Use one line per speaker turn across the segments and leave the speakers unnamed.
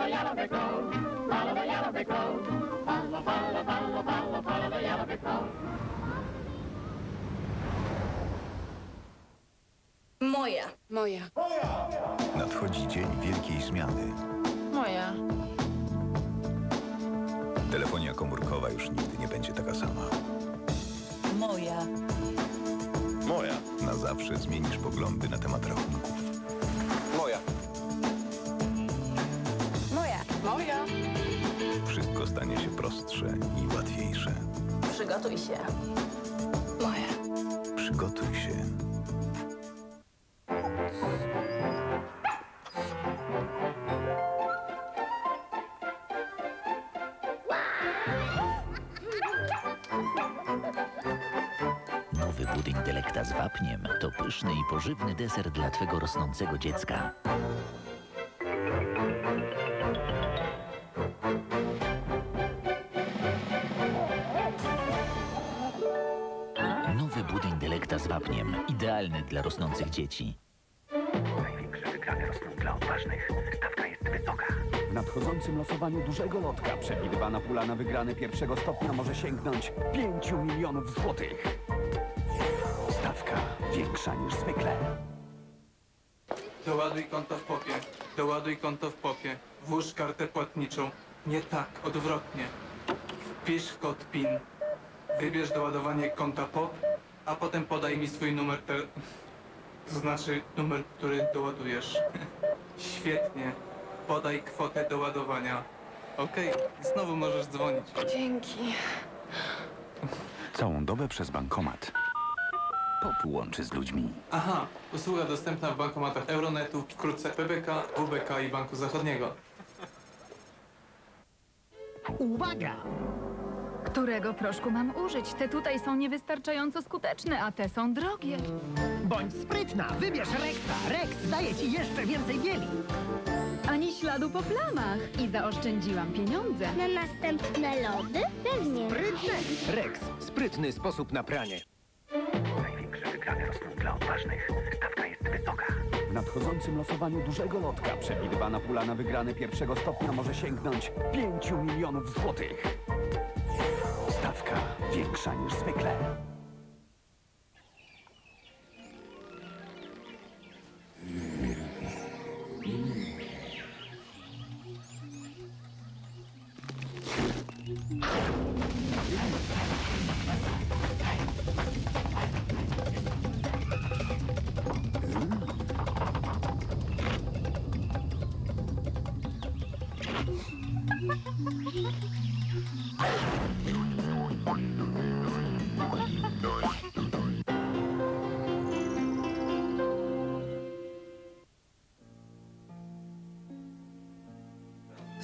the yellow brick road. Follow the yellow brick road. Follow, follow, follow, follow, follow the yellow brick road.
Moja.
Moja.
Nadchodzi dzień wielkiej zmiany.
Moja.
Telefonia komórkowa już nigdy nie będzie taka sama.
Moja.
Moja.
Na zawsze zmienisz poglądy na temat rachunków. Wszystko stanie się prostsze i łatwiejsze.
Przygotuj się.
Moja.
Przygotuj się.
Nowy budyń Delekta z wapniem to pyszny i pożywny deser dla Twego rosnącego dziecka. Nowy budyń Delekta z wapniem. Idealny dla rosnących dzieci.
Największe wygrane rosną dla odważnych. Stawka jest wysoka.
W nadchodzącym losowaniu dużego lotka przewidywana pula na wygrane pierwszego stopnia może sięgnąć 5 milionów złotych. Stawka większa niż zwykle.
Doładuj konto w popie. Doładuj konto w popie. Włóż kartę płatniczą. Nie tak, odwrotnie. Wpisz kod PIN. Wybierz doładowanie konta POP, a potem podaj mi swój numer tel... To znaczy numer, który doładujesz. Świetnie. Podaj kwotę doładowania. Okej, znowu możesz dzwonić.
Dzięki.
Całą dobę przez bankomat. Pop łączy z ludźmi.
Aha, usługa dostępna w bankomatach Euronetu, wkrótce PBK, WBK i Banku Zachodniego.
Uwaga!
Którego proszku mam użyć? Te tutaj są niewystarczająco skuteczne, a te są drogie.
Bądź sprytna, wybierz Rexa. Rex daje ci jeszcze więcej bieli.
Ani śladu po plamach. I zaoszczędziłam pieniądze.
Na następne lody? Pewnie.
Sprytny. Rex. Sprytny sposób na pranie.
Największe wygrane rosną dla odważnych. Stawka jest wysoka.
W nadchodzącym losowaniu dużego lotka przewidywana pula na wygrane pierwszego stopnia może sięgnąć 5 milionów złotych. Stawka większa niż zwykle.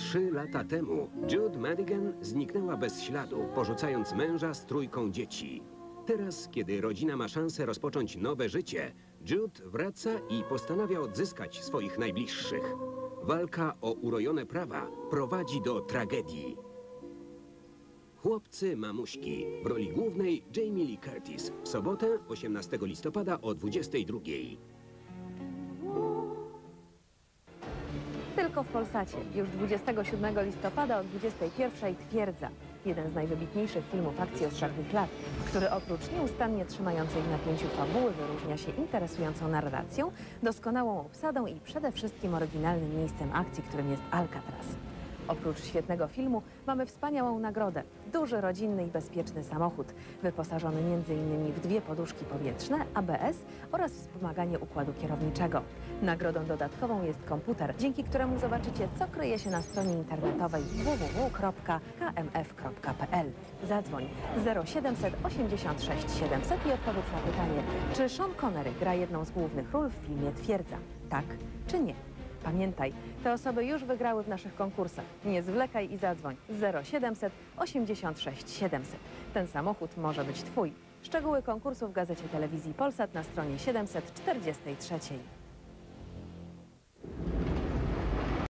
Trzy lata temu Jude Madigan zniknęła bez śladu, porzucając męża z trójką dzieci. Teraz, kiedy rodzina ma szansę rozpocząć nowe życie, Jude wraca i postanawia odzyskać swoich najbliższych. Walka o urojone prawa prowadzi do tragedii. Chłopcy mamuśki w roli głównej Jamie Lee Curtis w sobotę 18 listopada o 22.
Tylko w Polsacie. Już 27 listopada o 21 Twierdza. Jeden z najwybitniejszych filmów akcji ostatnich lat, który oprócz nieustannie trzymającej w napięciu fabuły wyróżnia się interesującą narracją, doskonałą obsadą i przede wszystkim oryginalnym miejscem akcji, którym jest Alcatraz. Oprócz świetnego filmu mamy wspaniałą nagrodę. Duży, rodzinny i bezpieczny samochód, wyposażony m.in. w dwie poduszki powietrzne, ABS oraz wspomaganie układu kierowniczego. Nagrodą dodatkową jest komputer, dzięki któremu zobaczycie, co kryje się na stronie internetowej www.kmf.pl. Zadzwoń 0700 86 700 i odpowiedz na pytanie, czy Sean Connery gra jedną z głównych ról w filmie Twierdza? Tak czy nie? Pamiętaj, te osoby już wygrały w naszych konkursach. Nie zwlekaj i zadzwoń 0700 86 700. Ten samochód może być Twój. Szczegóły konkursu w gazecie telewizji Polsat na stronie 743.